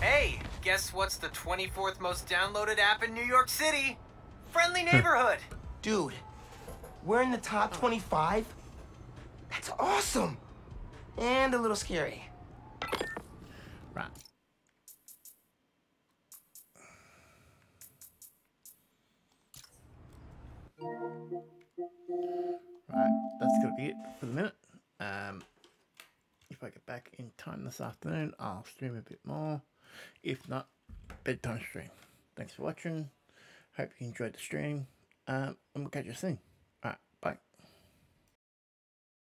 Hey, guess what's the 24th most downloaded app in New York City? Friendly Neighborhood. Dude, we're in the top 25? That's awesome! And a little scary. Right. Right, that's gonna be it for the minute. Um, if I get back in time this afternoon, I'll stream a bit more. If not, bedtime stream. Thanks for watching. Hope you enjoyed the stream. Um, and we'll catch you soon.